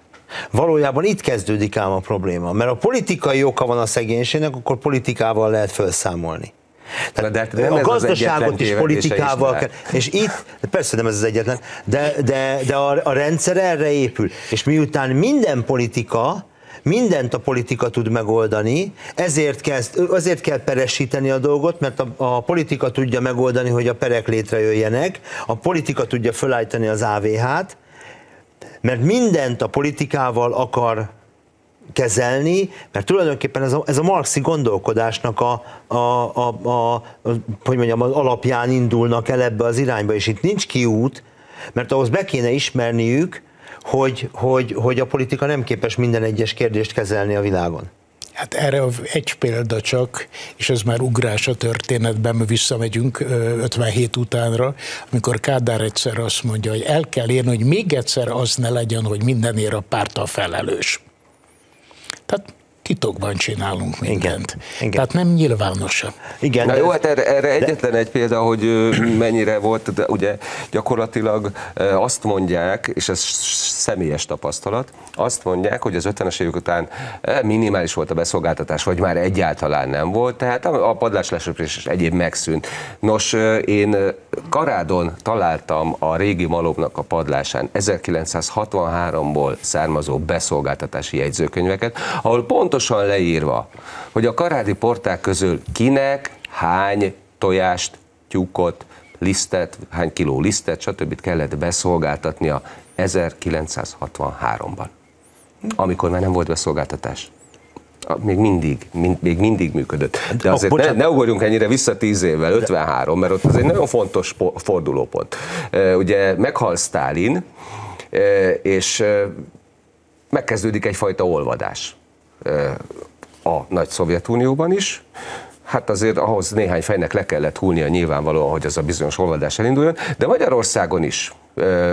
Valójában itt kezdődik ám a probléma, mert a politikai oka van a szegénységnek, akkor politikával lehet felszámolni. Tehát de, de nem a gazdaságot is politikával is kell, és itt, persze nem ez az egyetlen, de, de, de a, a rendszer erre épül, és miután minden politika, mindent a politika tud megoldani, ezért kell, azért kell peresíteni a dolgot, mert a, a politika tudja megoldani, hogy a perek létrejöjjenek, a politika tudja felállítani az AVH-t, mert mindent a politikával akar kezelni, mert tulajdonképpen ez a, ez a marxi gondolkodásnak a, a, a, a, a, hogy mondjam, az alapján indulnak el ebbe az irányba, és itt nincs kiút, mert ahhoz be kéne ismerniük, hogy, hogy, hogy a politika nem képes minden egyes kérdést kezelni a világon. Hát erre egy példa csak, és ez már ugrás a történetben, visszamegyünk 57 utánra, amikor Kádár egyszer azt mondja, hogy el kell érni, hogy még egyszer az ne legyen, hogy mindenért a párt a felelős. Tehát titokban csinálunk mindent. Igen. Tehát nem nyilvánosan. Igen. Na jó, hát erre, erre egyetlen egy példa, hogy <clears throat> mennyire volt, de ugye gyakorlatilag azt mondják, és ez személyes tapasztalat, azt mondják, hogy az 50-es évek után minimális volt a beszolgáltatás, vagy már egyáltalán nem volt, tehát a padlás lesöprés és egyéb megszűnt. Nos, én Karádon találtam a régi malomnak a padlásán 1963-ból származó beszolgáltatási jegyzőkönyveket, ahol pontosan leírva, hogy a karádi porták közül kinek hány tojást, tyúkot, lisztet, hány kiló lisztet, stb. kellett beszolgáltatnia 1963-ban, amikor már nem volt beszolgáltatás még mindig, mind, még mindig működött. De azért oh, ne, ne ugorjunk ennyire vissza 10 évvel, 53, mert ott az egy nagyon fontos fordulópont. Ugye meghal Stálin, és megkezdődik egyfajta olvadás a nagy Szovjetunióban is, hát azért ahhoz néhány fejnek le kellett húlnia nyilvánvalóan, hogy az a bizonyos olvadás elinduljon, de Magyarországon is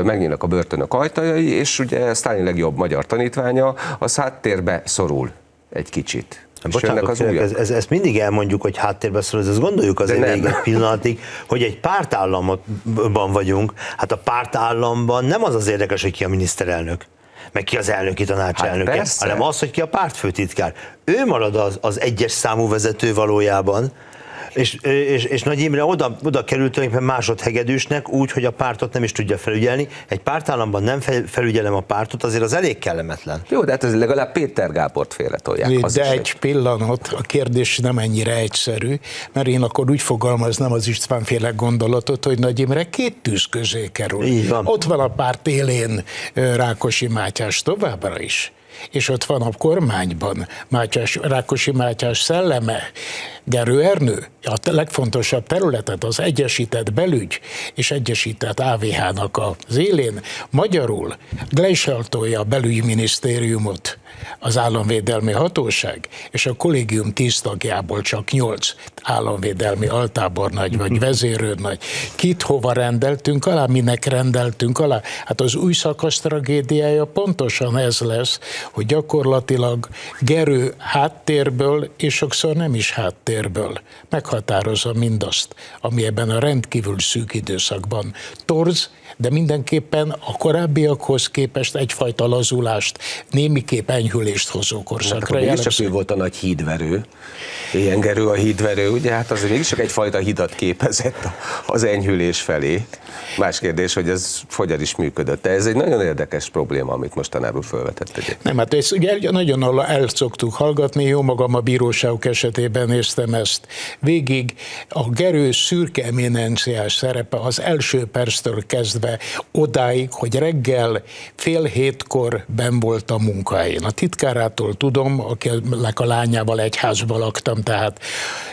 megnyílnak a börtönök ajtajai, és ugye Sztálin legjobb magyar tanítványa az háttérbe szorul egy kicsit. Bocsánat, az ez, ez, ezt mindig elmondjuk, hogy háttérbe szorul, ezt gondoljuk az egy pillanatig, hogy egy pártállamban vagyunk, hát a pártállamban nem az az érdekes, hogy ki a miniszterelnök meg ki az elnöki tanácselnöke, hát hanem az, hogy ki a pártfőtitkár. Ő marad az, az egyes számú vezető valójában, és, és, és Nagy Imre oda, oda került tulajdonképpen másodhegedűsnek úgy, hogy a pártot nem is tudja felügyelni. Egy pártállamban nem felügyelem a pártot, azért az elég kellemetlen. Jó, de hát ez legalább Péter Gábort félretolják. De, de egy, egy pillanat, a kérdés nem ennyire egyszerű, mert én akkor úgy fogalmaznám az István féle gondolatot, hogy Nagy Imre két tűz közé kerül. Így van. Ott van a párt élén Rákosi Mátyás továbbra is és ott van a kormányban Mátyás, Rákosi Mátyás szelleme, Gerő Ernő, a legfontosabb területet, az egyesített belügy és egyesített AVH-nak az élén, magyarul Gleiseltolja a belügyminisztériumot az államvédelmi hatóság, és a kollégium tíz tagjából csak nyolc államvédelmi altábornagy vagy vezérőrnagy. Kit hova rendeltünk alá, minek rendeltünk alá? Hát az új szakasz tragédiája pontosan ez lesz, hogy gyakorlatilag Gerő háttérből, és sokszor nem is háttérből meghatározza mindazt, ami ebben a rendkívül szűk időszakban torz, de mindenképpen a korábbiakhoz képest egyfajta lazulást, némiképp enyhülést hozó korszakra hát, csak ő volt a nagy hídverő, ilyen gerő a hídverő, ugye? Hát azért mégis csak egyfajta hidat képezett az enyhülés felé. Más kérdés, hogy ez hogyan is működött. De ez egy nagyon érdekes probléma, amit most tanár úr felvetett. Nem, hát ezt ugye nagyon el szoktuk hallgatni, jó magam a bíróságok esetében néztem ezt. Végig a Gerő szürke eminenciás szerepe az első perctől kezdve odáig, hogy reggel fél hétkor ben volt a munkahelyen. A titkárától tudom, akinek a lányával egy házban laktam, tehát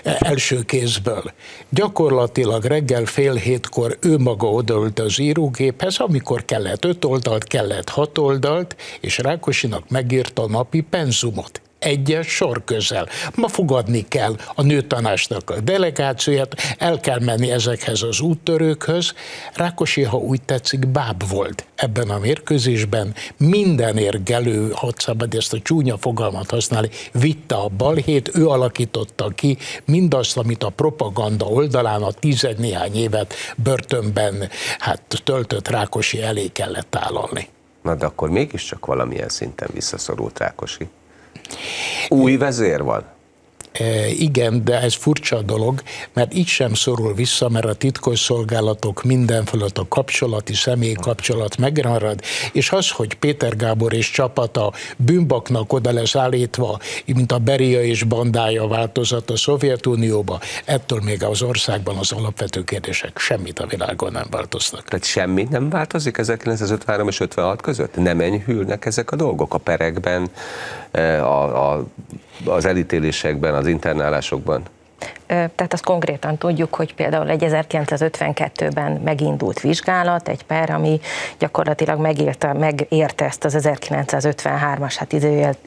első kézből. Gyakorlatilag reggel fél hétkor ő maga odaült az írógéphez, amikor kellett öt oldalt, kellett hat oldalt, és Rákosinak megírta a napi penzumot egyes sor közel. Ma fogadni kell a nőtanásnak a delegációját, el kell menni ezekhez az úttörőkhöz. Rákosi, ha úgy tetszik, báb volt ebben a mérkőzésben, mindenért gelő, ha szabad ezt a csúnya fogalmat használni, vitte a balhét, ő alakította ki mindazt, amit a propaganda oldalán a tized néhány évet börtönben hát, töltött Rákosi elé kellett állalni. Na de akkor mégiscsak valamilyen szinten visszaszorult Rákosi. Új vezér van? E, igen, de ez furcsa dolog, mert így sem szorul vissza, mert a titkos szolgálatok minden fölött a kapcsolati személy kapcsolat megmarad, és az, hogy Péter Gábor és csapata bűnbaknak oda lesz állítva, mint a Beria és bandája változat a Szovjetunióba, ettől még az országban az alapvető kérdések semmit a világon nem változnak. Tehát semmi nem változik 1953 és 56 között? Nem enyhülnek ezek a dolgok a perekben, e, a, a, az elítélésekben, az internálásokban? Tehát azt konkrétan tudjuk, hogy például egy 1952-ben megindult vizsgálat, egy per, ami gyakorlatilag megérte, megérte ezt az 1953-as hát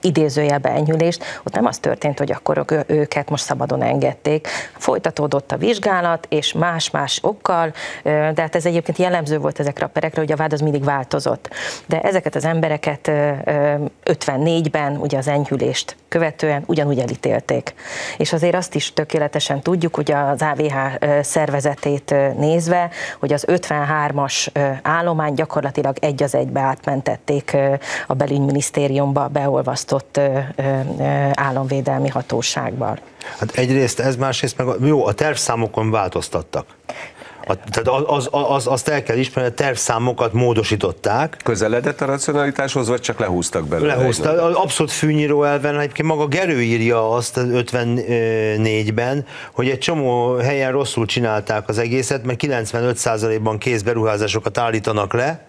idézőjelbe enyhülést. Ott nem az történt, hogy akkor őket most szabadon engedték. Folytatódott a vizsgálat, és más-más okkal, de hát ez egyébként jellemző volt ezekre a perekre, hogy a vád az mindig változott. De ezeket az embereket 54-ben ugye az enyhülést követően ugyanúgy elítélték. És azért azt is tökéletesen tudjuk, hogy az AVH szervezetét nézve, hogy az 53-as állomány gyakorlatilag egy az egybe átmentették a belügyminisztériumba beolvasztott államvédelmi hatóságban. Hát egyrészt ez, másrészt meg jó, a tervszámokon változtattak. A, tehát az, az, az, azt el kell ismerni, a tervszámokat módosították. Közeledett a racionalitáshoz, vagy csak lehúztak belőle? Lehúztak. Abszolút fűnyíró elven, egyébként maga Gerő írja azt 54-ben, hogy egy csomó helyen rosszul csinálták az egészet, mert 95%-ban kézberuházásokat állítanak le,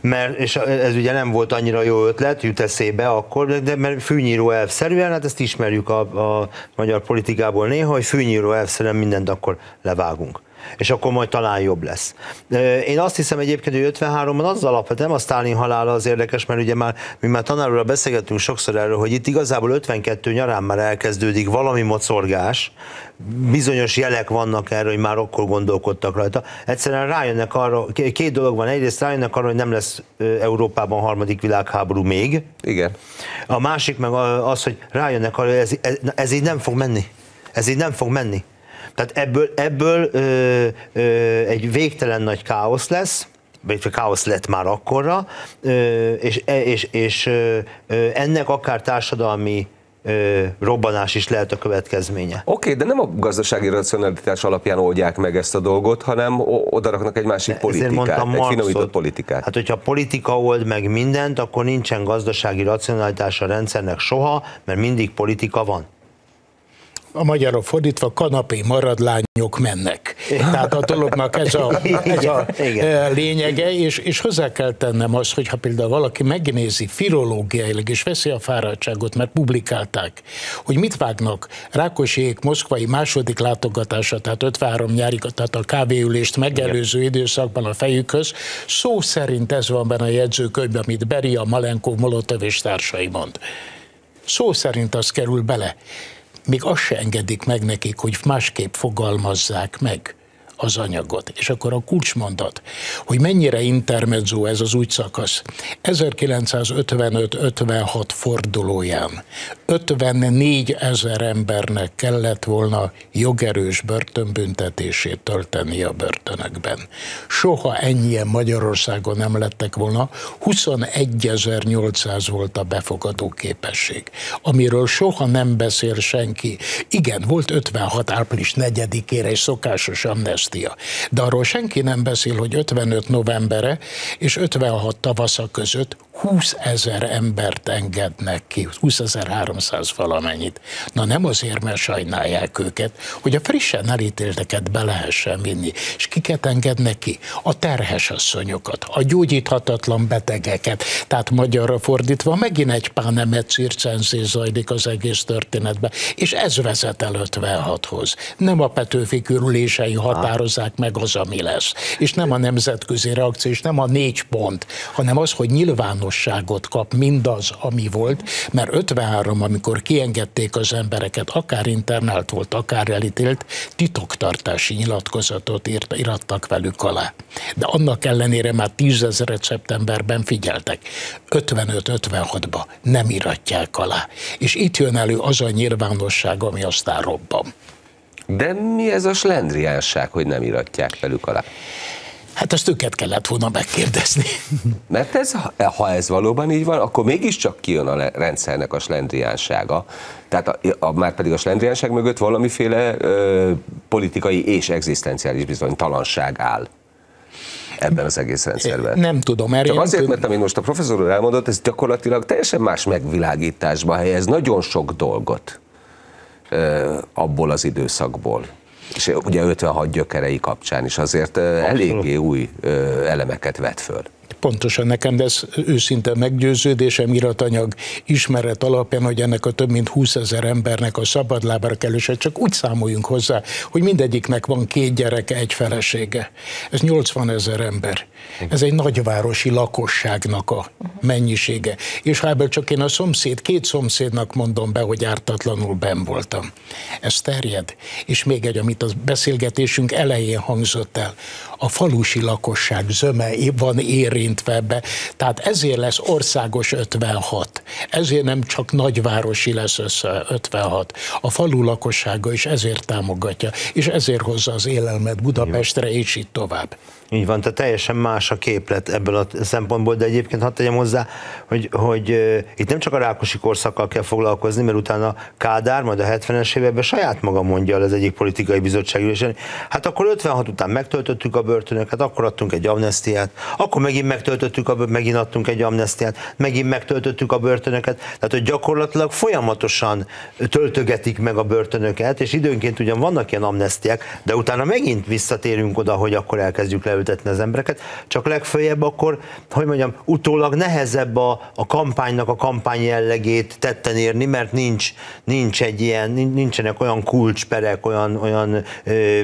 mert, és ez ugye nem volt annyira jó ötlet, jut eszébe akkor, de mert fűnyíró elvszerűen, hát ezt ismerjük a, a magyar politikából néha, hogy fűnyíró elvszerűen mindent akkor levágunk és akkor majd talán jobb lesz. Én azt hiszem egyébként, hogy 53-ban az alapvetően a Stalin halála az érdekes, mert ugye már mi már tanárról beszélgettünk sokszor erről, hogy itt igazából 52 nyarán már elkezdődik valami mocorgás, bizonyos jelek vannak erre, hogy már akkor gondolkodtak rajta. Egyszerűen rájönnek arra, két dolog van. Egyrészt rájönnek arra, hogy nem lesz Európában harmadik világháború még. Igen. A másik meg az, hogy rájönnek arra, hogy ez, ez, ez így nem fog menni. Ez így nem fog menni. Tehát ebből, ebből ö, ö, egy végtelen nagy káosz lesz, vagy káosz lett már akkorra, ö, és, e, és, és ö, ennek akár társadalmi ö, robbanás is lehet a következménye. Oké, okay, de nem a gazdasági racionalitás alapján oldják meg ezt a dolgot, hanem odaraknak egy másik politikát, egy finomított politikát. Hát, hogyha politika old meg mindent, akkor nincsen gazdasági racionalitás a rendszernek soha, mert mindig politika van a magyarra fordítva kanapé maradlányok mennek. Tehát a dolognak ez a, ez a lényege, és, és hozzá kell tennem azt, hogy ha például valaki megnézi filológiailag, és veszi a fáradtságot, mert publikálták, hogy mit vágnak Rákosiék moszkvai második látogatása, tehát 53 nyári, tehát a kávéülést megelőző időszakban a fejükhöz, szó szerint ez van benne a jegyzőkönyvben, amit Beria, Malenkov, Molotov és társai mond. Szó szerint az kerül bele még azt se engedik meg nekik, hogy másképp fogalmazzák meg az anyagot. És akkor a kulcsmondat, hogy mennyire intermezzo ez az új szakasz. 1955-56 fordulóján 54 ezer embernek kellett volna jogerős börtönbüntetését tölteni a börtönökben. Soha ennyien Magyarországon nem lettek volna, 21.800 volt a befogadó képesség, amiről soha nem beszél senki. Igen, volt 56 április 4-ére és szokásos amnestia, de arról senki nem beszél, hogy 55 novembere és 56 tavasza között 20 ezer embert engednek ki, 20 ezer 300 valamennyit. Na nem azért, mert sajnálják őket, hogy a frissen elítélteket be lehessen vinni. És kiket engednek ki? A terhes asszonyokat, a gyógyíthatatlan betegeket. Tehát magyarra fordítva megint egy pánemet circenzés zajlik az egész történetben. És ez vezet el 56-hoz. Nem a Petőfi körülései határozzák meg az, ami lesz. És nem a nemzetközi reakció, és nem a négy pont, hanem az, hogy nyilvános nyilvánosságot kap mindaz, ami volt, mert 53, amikor kiengedték az embereket, akár internált volt, akár elítélt, titoktartási nyilatkozatot írt, irattak velük alá. De annak ellenére már tízezeret szeptemberben figyeltek. 55-56-ba nem iratják alá. És itt jön elő az a nyilvánosság, ami aztán robban. De mi ez a slendriánság, hogy nem iratják velük alá? Hát ezt őket kellett volna megkérdezni. <laughs> Mert ez, ha ez valóban így van, akkor mégiscsak kijön a rendszernek a slendriánsága. Tehát a, a, már pedig a slendriánság mögött valamiféle ö, politikai és egzisztenciális bizonytalanság áll ebben az egész rendszerben. Nem tudom. Csak azért, mert amit most a professzor úr elmondott, ez gyakorlatilag teljesen más megvilágításba helyez nagyon sok dolgot ö, abból az időszakból és ugye 56 gyökerei kapcsán is azért Abszolút. eléggé új elemeket vet föl. Pontosan nekem, ez őszinte meggyőződésem, iratanyag ismeret alapján, hogy ennek a több mint 20 ezer embernek a szabadlábra kerülése, csak úgy számoljunk hozzá, hogy mindegyiknek van két gyereke, egy felesége. Ez 80 ezer ember. Ez egy nagyvárosi lakosságnak a mennyisége. És ha ebből csak én a szomszéd, két szomszédnak mondom be, hogy ártatlanul ben voltam. Ez terjed. És még egy, amit a beszélgetésünk elején hangzott el. A falusi lakosság zöme van érintve ebbe. Tehát ezért lesz országos 56. Ezért nem csak nagyvárosi lesz össze 56. A falu lakossága is ezért támogatja, és ezért hozza az élelmet Budapestre, és így tovább. Így van, tehát teljesen más a képlet ebből a szempontból, de egyébként hadd tegyem hozzá, hogy, hogy itt nem csak a Rákosi korszakkal kell foglalkozni, mert utána Kádár, majd a 70-es években saját maga mondja el az egyik politikai bizottságülésen, hát akkor 56 után megtöltöttük a börtönöket, akkor adtunk egy amnestiát, akkor megint megtöltöttük a megint adtunk egy amnestiát, megint megtöltöttük a börtönöket, tehát hogy gyakorlatilag folyamatosan töltögetik meg a börtönöket, és időnként ugyan vannak ilyen amnestiák, de utána megint visszatérünk oda, hogy akkor elkezdjük le ültetni az embereket, csak legfőjebb akkor, hogy mondjam, utólag nehezebb a, a kampánynak a kampány jellegét tetten érni, mert nincs, nincs egy ilyen, nincsenek olyan kulcsperek, olyan, olyan ö,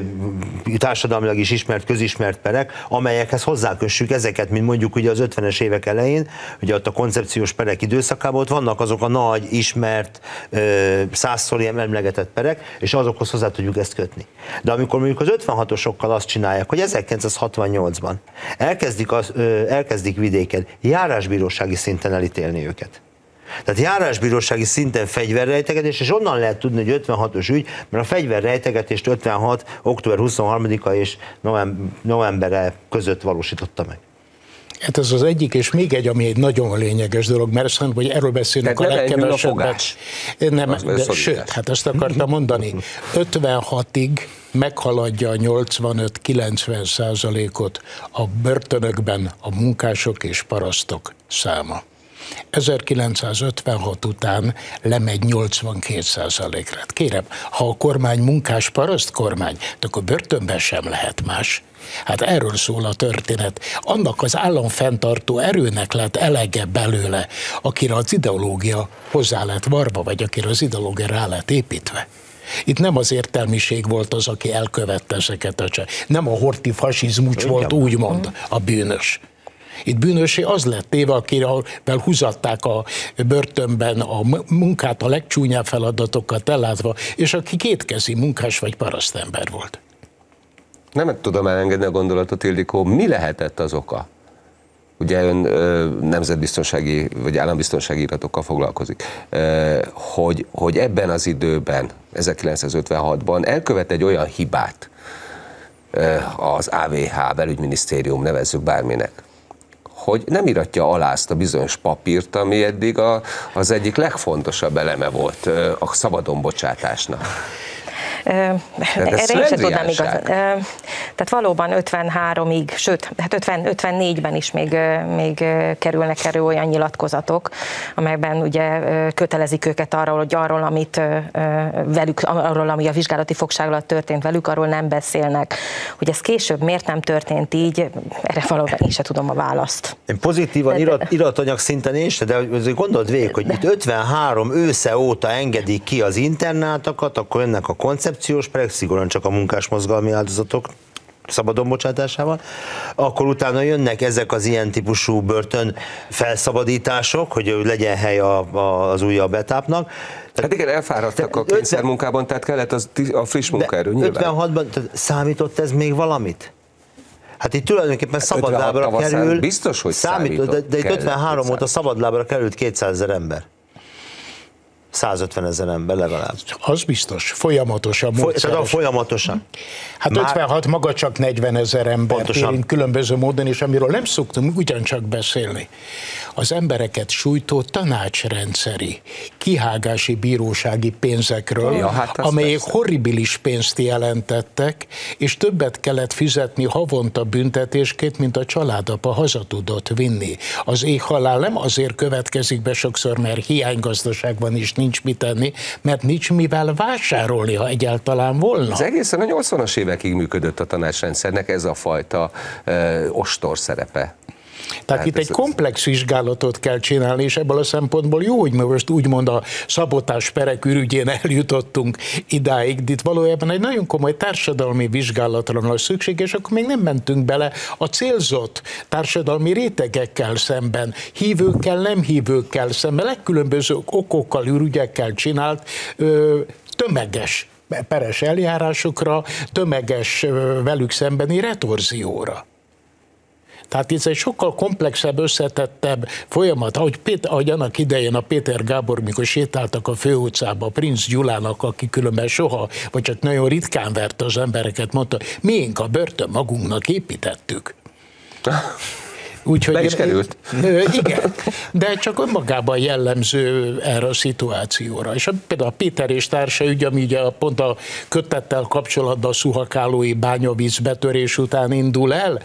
társadalmilag is ismert, közismert perek, amelyekhez hozzákössük ezeket, mint mondjuk ugye az 50-es évek elején, ugye ott a koncepciós perek időszakában ott vannak azok a nagy, ismert, ö, százszor ilyen emlegetett perek, és azokhoz hozzá tudjuk ezt kötni. De amikor mondjuk az 56-osokkal azt csinálják, hogy 1960 88-ban. Elkezdik, az, ö, elkezdik vidéken járásbírósági szinten elítélni őket. Tehát járásbírósági szinten fegyverrejtegetés, és onnan lehet tudni, hogy 56-os ügy, mert a fegyverrejtegetést 56. október 23-a és november között valósította meg. Hát ez az egyik, és még egy, ami egy nagyon lényeges dolog, mert mondom, hogy erről beszélünk a legkevesebbet. Nem, de, sőt, hát ezt akartam mondani. 56-ig meghaladja a 85-90 százalékot a börtönökben a munkások és parasztok száma. 1956 után lemegy 82 százalékra. Hát kérem, ha a kormány munkás paraszt kormány, akkor börtönben sem lehet más. Hát erről szól a történet. Annak az államfenntartó erőnek lett elege belőle, akire az ideológia hozzá lett varva, vagy akire az ideológia rá lett építve. Itt nem az értelmiség volt az, aki elkövette ezeket a cseh. Nem a horti fasizmus volt úgymond a bűnös. Itt bűnösé az lett téve, akivel húzatták a börtönben a munkát, a legcsúnyább feladatokat ellátva, és aki kétkezi munkás vagy parasztember volt. Nem tudom elengedni a gondolatot, Ildikó, mi lehetett az oka? ugye ön nemzetbiztonsági vagy állambiztonsági iratokkal foglalkozik, hogy, hogy ebben az időben, 1956-ban elkövet egy olyan hibát az AVH, belügyminisztérium, nevezzük bárminek, hogy nem iratja alá azt a bizonyos papírt, ami eddig a, az egyik legfontosabb eleme volt a szabadon bocsátásnak. Erre én sem tudnám igazán. Tehát valóban 53-ig, sőt, hát 50, 54-ben is még, még kerülnek erő olyan nyilatkozatok, amelyben ugye kötelezik őket arról, hogy arról, amit velük, arról, ami a vizsgálati fogság alatt történt velük, arról nem beszélnek. Hogy ez később miért nem történt így, erre valóban én sem tudom a választ. Én pozitívan de, irat, iratanyag szinten is, de gondold végig, hogy itt 53 ősze óta engedik ki az internátokat, akkor ennek a koncepciós perek, szigorúan csak a munkásmozgalmi áldozatok szabadon bocsátásával, akkor utána jönnek ezek az ilyen típusú börtön felszabadítások, hogy legyen hely a, a, az újabb etapnak. Hát igen, elfáradtak a kényszermunkában, tehát kellett az, a friss munkaerő. 56-ban számított ez még valamit? Hát itt tulajdonképpen szabadlábra kerül. Biztos, hogy számított. De, de itt 53 óta szabadlábra került 200 ezer ember. 150 ezer ember legalább. Az biztos, folyamatosan. Foly, tehát folyamatosan. Hát Már... 56 maga csak 40 ezer ember érint különböző módon, és amiről nem szoktunk ugyancsak beszélni. Az embereket sújtó tanácsrendszeri, kihágási bírósági pénzekről, ja, hát amelyek persze. horribilis pénzt jelentettek, és többet kellett fizetni havonta büntetésként, mint a családapa haza tudott vinni. Az éhhalál nem azért következik be sokszor, mert hiánygazdaságban is nincs mit tenni, mert nincs mivel vásárolni, ha egyáltalán volna. Ez egészen a 80-as évekig működött a tanácsrendszernek ez a fajta ö, ostor szerepe. Tehát, Tehát itt egy komplex vizsgálatot kell csinálni, és ebből a szempontból jó, hogy most úgymond a szabotás perek ürügyén <laughs> eljutottunk idáig, de itt valójában egy nagyon komoly társadalmi vizsgálatra van szükség, és akkor még nem mentünk bele a célzott társadalmi rétegekkel szemben, hívőkkel, nem hívőkkel szemben, legkülönböző okokkal, ürügyekkel csinált ö, tömeges peres eljárásokra, tömeges velük szembeni retorzióra. Tehát ez egy sokkal komplexebb, összetettebb folyamat. Ahogy, Péter, ahogy annak idején a Péter Gábor, mikor sétáltak a főutcába, a Prince Gyulának, aki különben soha, vagy csak nagyon ritkán verte az embereket, mondta, miénk a börtön magunknak építettük. <laughs> Úgyhogy Be is került. Igen, de csak önmagában jellemző erre a szituációra. És például a Péter és társa ügy, ami ugye pont a kötettel kapcsolatban a szuhakálói bányavíz betörés után indul el,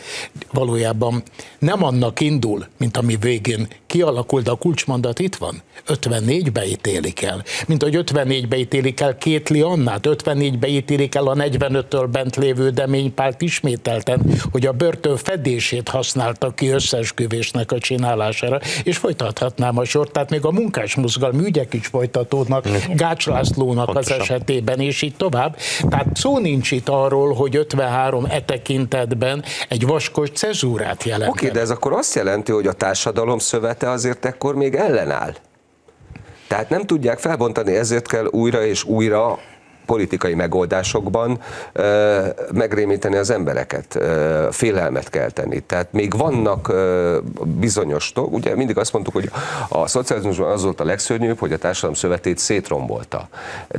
valójában nem annak indul, mint ami végén kialakult, de a kulcsmondat itt van. 54-be ítélik el. Mint hogy 54-be ítélik el Kétli Annát, 54-be ítélik el a 45-től bent lévő Deménypált ismételten, hogy a börtön fedését használta ki összesküvésnek a csinálására, és folytathatnám a sort, tehát még a munkás mozgalmi ügyek is folytatódnak Gács Lászlónak Pontosan. az esetében, és így tovább. Tehát szó nincs itt arról, hogy 53 e tekintetben egy vaskos cezúrát jelent. Oké, okay, de ez akkor azt jelenti, hogy a társadalom szövete azért ekkor még ellenáll. Tehát nem tudják felbontani, ezért kell újra és újra politikai megoldásokban ö, megrémíteni az embereket, ö, félelmet kell tenni. Tehát még vannak ö, bizonyos dolgok, ugye mindig azt mondtuk, hogy a szocializmusban az volt a legszörnyűbb, hogy a társadalom szövetét szétrombolta.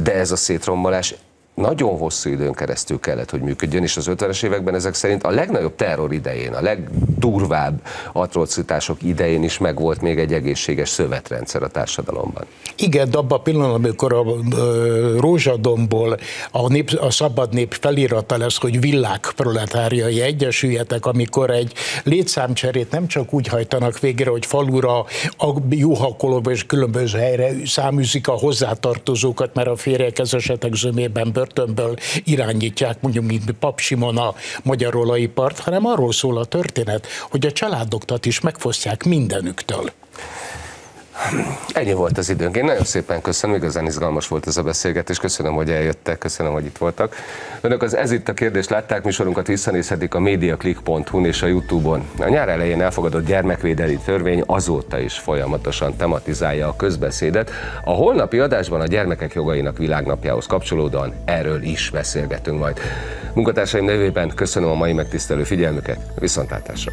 De ez a szétrombolás nagyon hosszú időn keresztül kellett, hogy működjön, és az 50-es években ezek szerint a legnagyobb terror idején, a legdurvább atrocitások idején is megvolt még egy egészséges szövetrendszer a társadalomban. Igen, de abban a pillanatban, amikor a Rózsadomból a, nép, a szabad nép felirata lesz, hogy világ proletáriai egyesüljetek, amikor egy létszámcserét nem csak úgy hajtanak végre, hogy falura, a juhakolóba és különböző helyre száműzik a hozzátartozókat, mert a férjek ez esetek zömében börtönből irányítják, mondjuk, mint Pap Simon a magyarolai part, hanem arról szól a történet, hogy a családokat is megfosztják mindenüktől. Ennyi volt az időnk. Én nagyon szépen köszönöm, igazán izgalmas volt ez a beszélgetés. Köszönöm, hogy eljöttek, köszönöm, hogy itt voltak. Önök az Ez itt a kérdés látták, műsorunkat visszanézhetik a mediaclick.hu és a Youtube-on. A nyár elején elfogadott gyermekvédelmi törvény azóta is folyamatosan tematizálja a közbeszédet. A holnapi adásban a gyermekek jogainak világnapjához kapcsolódóan erről is beszélgetünk majd. Munkatársaim nevében köszönöm a mai megtisztelő figyelmüket, viszontlátásra!